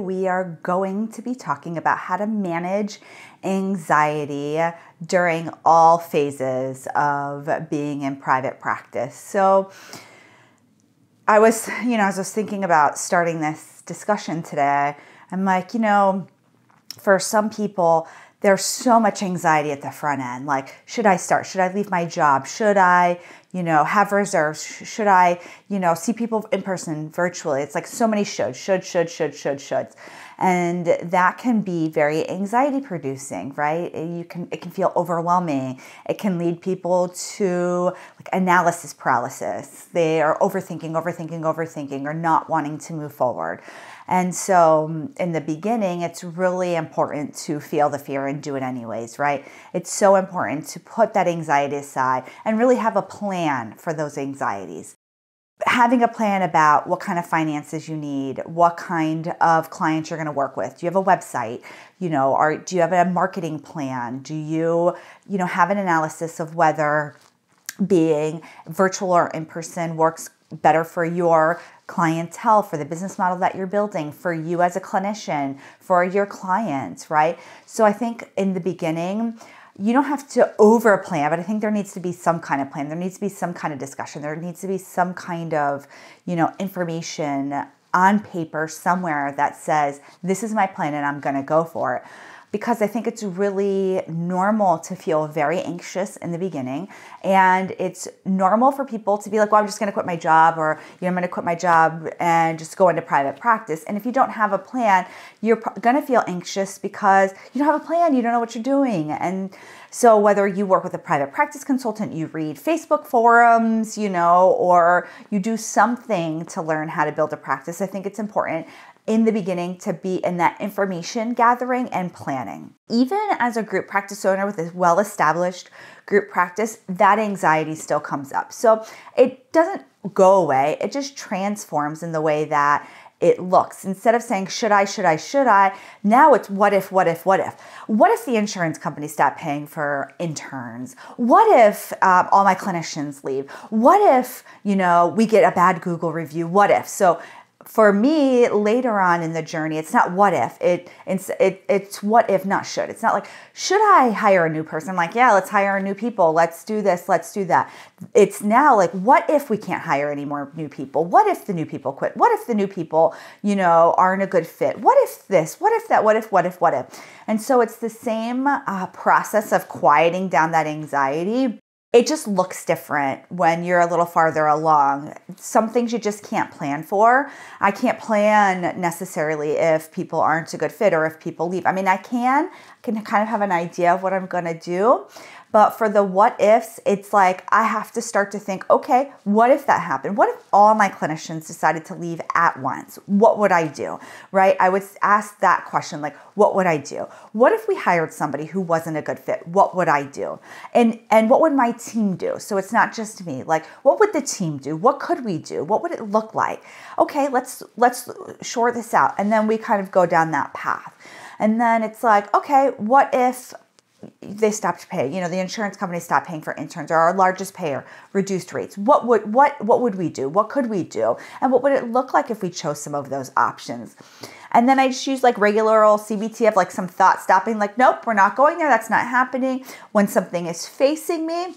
We are going to be talking about how to manage anxiety during all phases of being in private practice. So, I was, you know, as I was thinking about starting this discussion today, I'm like, you know, for some people, there's so much anxiety at the front end. Like, should I start? Should I leave my job? Should I, you know, have reserves? Should I, you know, see people in person, virtually? It's like so many should, should, should, should, should, shoulds. And that can be very anxiety producing, right? You can it can feel overwhelming. It can lead people to like analysis paralysis. They are overthinking, overthinking, overthinking, or not wanting to move forward. And so, um, in the beginning, it's really important to feel the fear and do it anyways, right? It's so important to put that anxiety aside and really have a plan for those anxieties. Having a plan about what kind of finances you need, what kind of clients you're going to work with. Do you have a website? You know, or do you have a marketing plan? Do you, you know, have an analysis of whether being virtual or in person works better for your clientele, for the business model that you're building, for you as a clinician, for your clients, right? So I think in the beginning, you don't have to over plan, but I think there needs to be some kind of plan. There needs to be some kind of discussion. There needs to be some kind of, you know, information on paper somewhere that says, this is my plan and I'm going to go for it because I think it's really normal to feel very anxious in the beginning. And it's normal for people to be like, well, I'm just going to quit my job or, you know, I'm going to quit my job and just go into private practice. And if you don't have a plan, you're going to feel anxious because you don't have a plan, you don't know what you're doing. And so whether you work with a private practice consultant, you read Facebook forums, you know, or you do something to learn how to build a practice, I think it's important in the beginning to be in that information gathering and planning. Even as a group practice owner with a well established group practice, that anxiety still comes up. So it doesn't go away, it just transforms in the way that it looks. Instead of saying, should I, should I, should I, now it's what if, what if, what if. What if the insurance company stop paying for interns? What if um, all my clinicians leave? What if, you know, we get a bad Google review? What if? So for me later on in the journey it's not what if it it's it, it's what if not should. It's not like should i hire a new person? I'm like yeah let's hire new people. Let's do this let's do that. It's now like what if we can't hire any more new people? What if the new people quit? What if the new people you know aren't a good fit? What if this? What if that? What if what if what if? And so it's the same uh, process of quieting down that anxiety it just looks different when you're a little farther along. Some things you just can't plan for. I can't plan necessarily if people aren't a good fit or if people leave. I mean, I can, can kind of have an idea of what I'm going to do, but for the what ifs, it's like I have to start to think, okay, what if that happened? What if all my clinicians decided to leave at once? What would I do? Right? I would ask that question like, what would I do? What if we hired somebody who wasn't a good fit? What would I do? And and what would my team do? So it's not just me. Like, what would the team do? What could we do? What would it look like? Okay, let's let's shore this out. And then we kind of go down that path. And then it's like, okay, what if they stopped paying. You know, the insurance company stopped paying for interns, or our largest payer reduced rates. What would what what would we do? What could we do? And what would it look like if we chose some of those options? And then I just use like regular old CBT of like some thought stopping, like, nope, we're not going there. That's not happening. When something is facing me,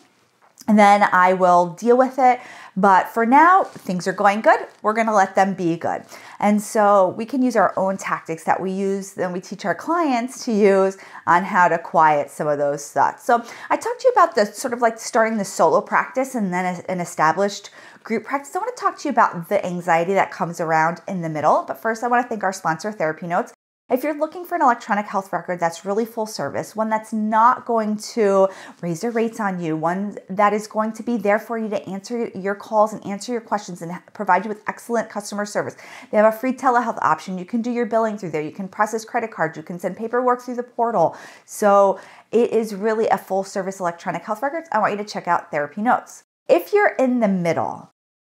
and then I will deal with it. But for now, things are going good. We're going to let them be good. And so we can use our own tactics that we use and we teach our clients to use on how to quiet some of those thoughts. So I talked to you about the sort of like starting the solo practice and then an established group practice. I want to talk to you about the anxiety that comes around in the middle. But first, I want to thank our sponsor, Therapy Notes. If you're looking for an electronic health record that's really full service, one that's not going to raise your rates on you, one that is going to be there for you to answer your calls and answer your questions and provide you with excellent customer service. They have a free telehealth option. You can do your billing through there. You can process credit cards. You can send paperwork through the portal. So it is really a full service electronic health records. I want you to check out Therapy Notes. If you're in the middle,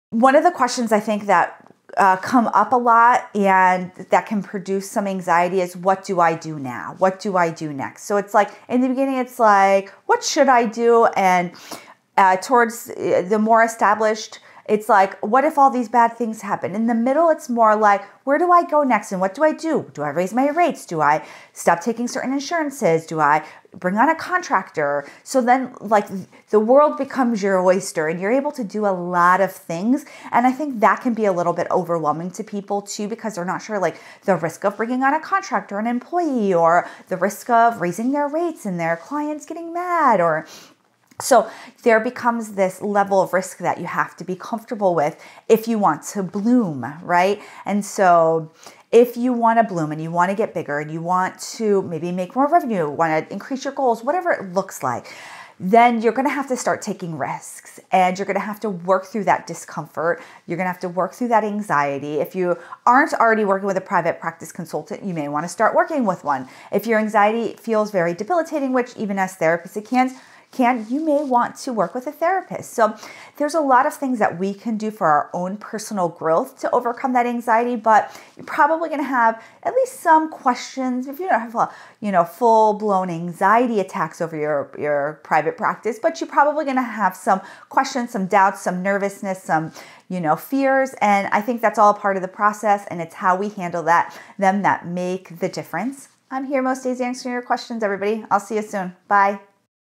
one of the questions I think that uh, come up a lot and that can produce some anxiety is what do I do now? What do I do next? So it's like in the beginning, it's like, what should I do? And uh, towards uh, the more established, it's like, what if all these bad things happen? In the middle, it's more like, where do I go next and what do I do? Do I raise my rates? Do I stop taking certain insurances? Do I bring on a contractor? So then, like, the world becomes your oyster and you're able to do a lot of things. And I think that can be a little bit overwhelming to people too because they're not sure, like, the risk of bringing on a contractor, an employee, or the risk of raising their rates and their clients getting mad or so there becomes this level of risk that you have to be comfortable with if you want to bloom, right? And so if you want to bloom and you want to get bigger and you want to maybe make more revenue, want to increase your goals, whatever it looks like, then you're going to have to start taking risks and you're going to have to work through that discomfort. You're going to have to work through that anxiety. If you aren't already working with a private practice consultant, you may want to start working with one. If your anxiety feels very debilitating, which even as therapists it can, can, you may want to work with a therapist. So there's a lot of things that we can do for our own personal growth to overcome that anxiety, but you're probably going to have at least some questions if you don't have you know, full-blown anxiety attacks over your your private practice, but you're probably going to have some questions, some doubts, some nervousness, some, you know, fears, and I think that's all part of the process and it's how we handle that them that make the difference. I'm here most days answering your questions everybody. I'll see you soon. Bye.